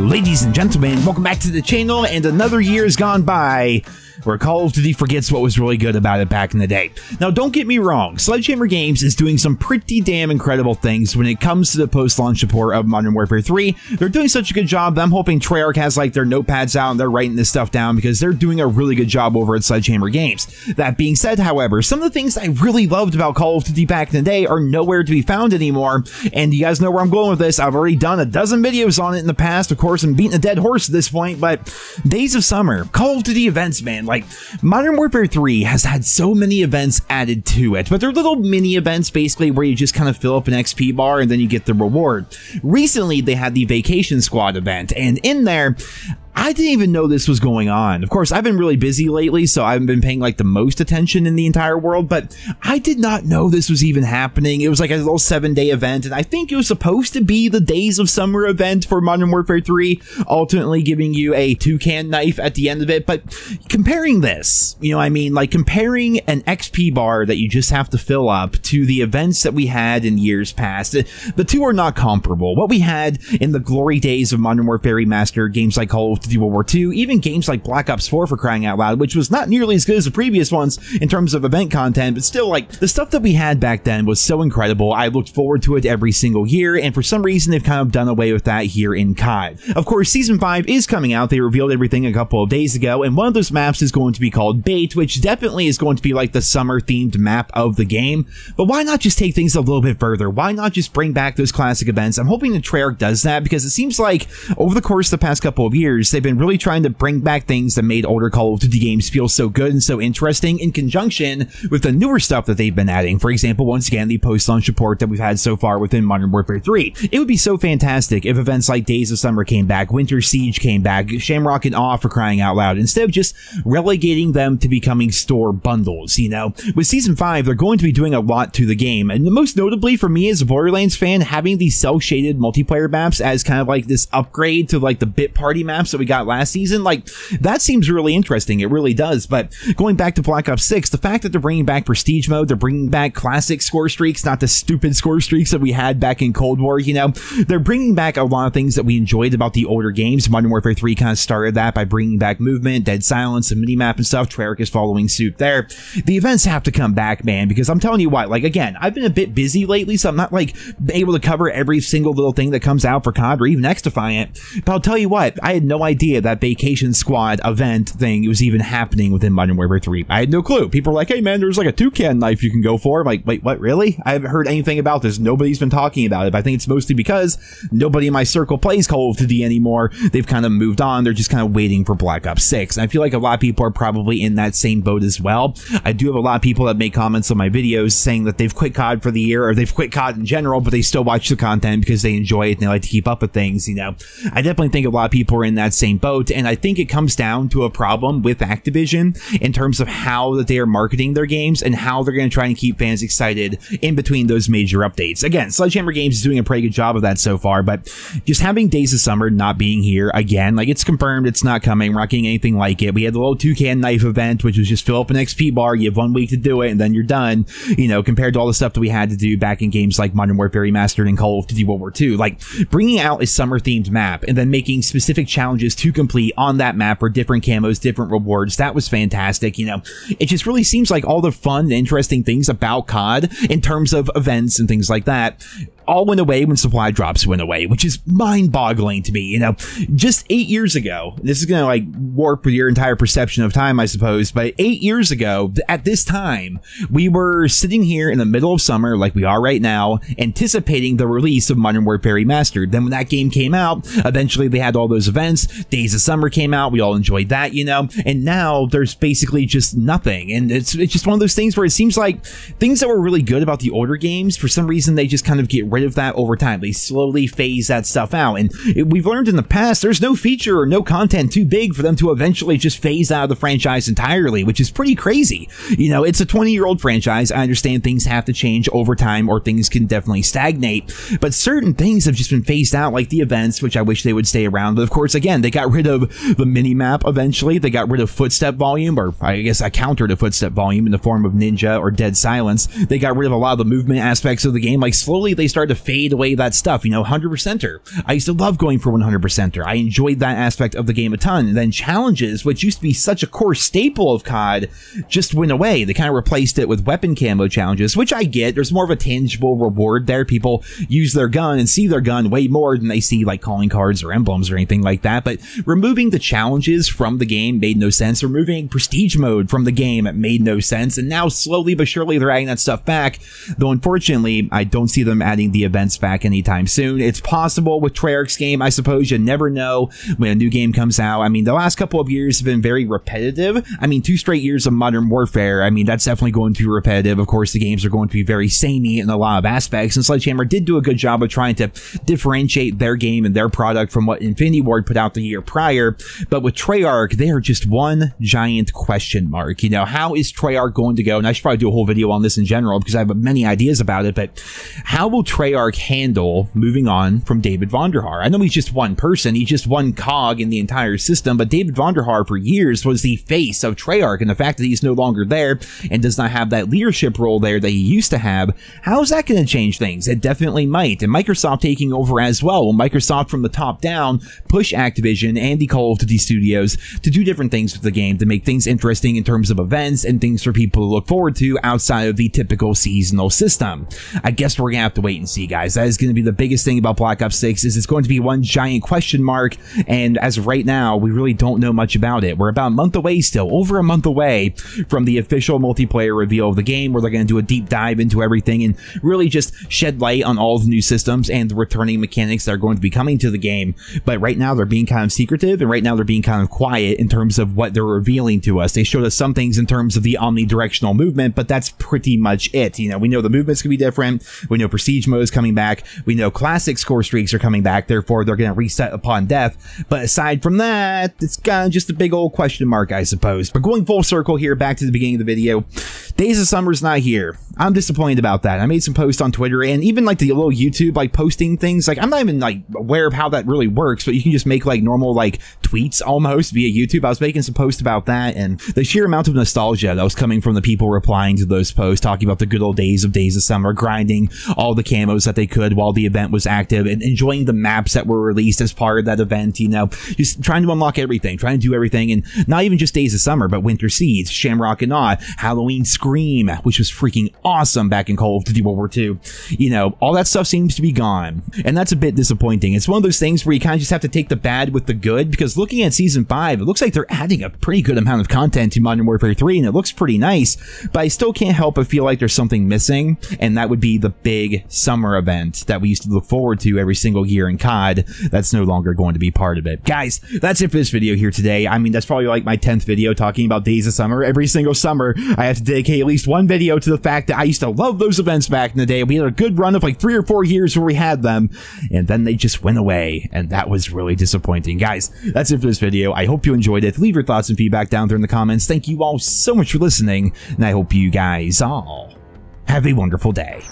Ladies and gentlemen, welcome back to the channel, and another year has gone by where Call of Duty forgets what was really good about it back in the day. Now, don't get me wrong, Sledgehammer Games is doing some pretty damn incredible things when it comes to the post-launch support of Modern Warfare 3. They're doing such a good job that I'm hoping Treyarch has like their notepads out and they're writing this stuff down because they're doing a really good job over at Sledgehammer Games. That being said, however, some of the things I really loved about Call of Duty back in the day are nowhere to be found anymore, and you guys know where I'm going with this. I've already done a dozen videos on it in the past, of course, and beating a dead horse at this point, but Days of Summer, Call of Duty events, man, like, Modern Warfare 3 has had so many events added to it, but they're little mini events basically where you just kind of fill up an XP bar and then you get the reward. Recently, they had the Vacation Squad event, and in there, I didn't even know this was going on. Of course, I've been really busy lately, so I haven't been paying like the most attention in the entire world, but I did not know this was even happening. It was like a little seven day event, and I think it was supposed to be the Days of Summer event for Modern Warfare 3, ultimately giving you a toucan knife at the end of it. But comparing this, you know, I mean, like comparing an XP bar that you just have to fill up to the events that we had in years past, the two are not comparable. What we had in the glory days of Modern Warfare Remastered, games like Call of Duty World War II, even games like Black Ops 4 for crying out loud, which was not nearly as good as the previous ones in terms of event content, but still, like, the stuff that we had back then was so incredible. I looked forward to it every single year, and for some reason, they've kind of done away with that here in COD. Of course, Season 5 is coming out. They revealed everything a couple of days ago, and one of those maps is going to be called Bait, which definitely is going to be like the summer-themed map of the game. But why not just take things a little bit further? Why not just bring back those classic events? I'm hoping that Treyarch does that because it seems like over the course of the past couple of years, they've been really trying to bring back things that made older Call of Duty games feel so good and so interesting in conjunction with the newer stuff that they've been adding. For example, once again, the post-launch support that we've had so far within Modern Warfare 3. It would be so fantastic if events like Days of Summer came back, Winter Siege came back, Shamrock and Awe for crying out loud, instead of just relegating them to becoming store bundles, you know? With Season 5, they're going to be doing a lot to the game, and most notably for me as a Borderlands fan, having these cel-shaded multiplayer maps as kind of like this upgrade to like the bit party maps that we got last season, like, that seems really interesting. It really does. But going back to Black Ops 6, the fact that they're bringing back Prestige mode, they're bringing back classic score streaks, not the stupid score streaks that we had back in Cold War, you know, they're bringing back a lot of things that we enjoyed about the older games. Modern Warfare 3 kind of started that by bringing back movement, dead silence, and minimap and stuff. Treyarch is following suit there. The events have to come back, man, because I'm telling you what, like, again, I've been a bit busy lately, so I'm not, like, able to cover every single little thing that comes out for COD or even XDefiant. But I'll tell you what, I had no idea that Vacation Squad event thing was even happening within Modern Warfare 3. I had no clue. People were like, hey man, there's like a toucan knife you can go for. I'm like, wait, what, really? I haven't heard anything about this. Nobody's been talking about it. But I think it's mostly because nobody in my circle plays Call of Duty anymore. They've kind of moved on. They're just kind of waiting for Black Ops 6. And I feel like a lot of people are probably in that same boat as well. I do have a lot of people that make comments on my videos saying that they've quit COD for the year or they've quit COD in general, but they still watch the content because they enjoy it and they like to keep up with things, you know. I definitely think a lot of people are in that same boat. And I think it comes down to a problem with Activision in terms of how that they are marketing their games and how they're going to try and keep fans excited in between those major updates. Again, Sledgehammer Games is doing a pretty good job of that so far, but just having Days of Summer not being here again, like it's confirmed it's not coming. We're not getting anything like it. We had the little toucan knife event, which was just fill up an XP bar. You have one week to do it and then you're done, you know, compared to all the stuff that we had to do back in games like Modern Warfare Remastered and Call of Duty World War II. Like bringing out a summer themed map and then making specific challenges to complete on that map for different camos, different rewards. That was fantastic. You know, it just really seems like all the fun and interesting things about COD in terms of events and things like that all went away when supply drops went away, which is mind boggling to me. You know, just eight years ago, this is going to like warp your entire perception of time, I suppose, but eight years ago, at this time, we were sitting here in the middle of summer, like we are right now, anticipating the release of Modern Warfare Remastered. Then when that game came out, eventually they had all those events. Days of Summer came out. We all enjoyed that, you know, and now there's basically just nothing. And it's, it's just one of those things where it seems like things that were really good about the older games, for some reason, they just kind of get rid of that over time. They slowly phase that stuff out. And we've learned in the past, there's no feature or no content too big for them to eventually just phase out of the franchise entirely, which is pretty crazy. You know, it's a 20 year old franchise. I understand things have to change over time or things can definitely stagnate, but certain things have just been phased out, like the events, which I wish they would stay around. But of course, again, they got rid of the mini map eventually. They got rid of footstep volume, or I guess a counter to footstep volume in the form of ninja or dead silence. They got rid of a lot of the movement aspects of the game. Like slowly they started to fade away that stuff, you know, 100%er. I used to love going for 100%er. I enjoyed that aspect of the game a ton. And then challenges, which used to be such a core staple of COD, just went away. They kind of replaced it with weapon camo challenges, which I get. There's more of a tangible reward there. People use their gun and see their gun way more than they see like calling cards or emblems or anything like that. But removing the challenges from the game made no sense. Removing prestige mode from the game made no sense. And now slowly but surely they're adding that stuff back. Though unfortunately, I don't see them adding the events back anytime soon. It's possible with Treyarch's game, I suppose. You never know when a new game comes out. I mean, the last couple of years have been very repetitive. I mean, two straight years of Modern Warfare. I mean, that's definitely going to be repetitive. Of course, the games are going to be very samey in a lot of aspects. And Sledgehammer did do a good job of trying to differentiate their game and their product from what Infinity Ward put out the year prior. But with Treyarch, they are just one giant question mark. You know, how is Treyarch going to go? And I should probably do a whole video on this in general because I have many ideas about it. But how will Treyarch handle moving on from David Vonderhaar? I know he's just one person. He's just one cog in the entire system. But David Vonderhaar for years was the face of Treyarch. And the fact that he's no longer there and does not have that leadership role there that he used to have, how is that going to change things? It definitely might. And Microsoft taking over as well. Will Microsoft from the top down push Activision and the Call of Duty studios to do different things with the game to make things interesting in terms of events and things for people to look forward to outside of the typical seasonal system. I guess we're gonna have to wait and see, guys. That is gonna be the biggest thing about Black Ops 6 is it's going to be one giant question mark, and as of right now, we really don't know much about it. We're about a month away still, over a month away from the official multiplayer reveal of the game, where they're gonna do a deep dive into everything and really just shed light on all the new systems and the returning mechanics that are going to be coming to the game. But right now, they're being kind of secretive, and right now they're being kind of quiet in terms of what they're revealing to us. They showed us some things in terms of the omnidirectional movement, but that's pretty much it. You know, we know the movement's gonna be different. We know prestige mode is coming back. We know classic score streaks are coming back. Therefore, they're gonna reset upon death. But aside from that, it's kind of just a big old question mark, I suppose. But going full circle here, back to the beginning of the video, Days of Summer's not here. I'm disappointed about that. I made some posts on Twitter and even like the little YouTube like posting things. Like I'm not even like aware of how that really works, but you can just make like normal like tweets almost via YouTube. I was making some posts about that and the sheer amount of nostalgia that was coming from the people replying to those posts, talking about the good old days of Days of Summer, grinding all the camos that they could while the event was active and enjoying the maps that were released as part of that event, you know, just trying to unlock everything, trying to do everything and not even just Days of Summer, but Winter Siege, Shamrock and Awe, Halloween Scream, which was freaking awesome back in Call of Duty World War II. You know, all that stuff seems to be gone. And that's a bit disappointing. It's one of those things where you kind of just have to take the bad with the good because looking at season five, it looks like they're adding a pretty good amount of content to Modern Warfare 3 and it looks pretty nice, but I still can't help but feel like there's something missing. And that would be the big summer event that we used to look forward to every single year in COD. That's no longer going to be part of it. Guys, that's it for this video here today. I mean, that's probably like my 10th video talking about Days of Summer. Every single summer, I have to dedicate at least one video to the fact I used to love those events back in the day. We had a good run of like three or four years where we had them, and then they just went away, and that was really disappointing. Guys, that's it for this video. I hope you enjoyed it. Leave your thoughts and feedback down there in the comments. Thank you all so much for listening, and I hope you guys all have a wonderful day.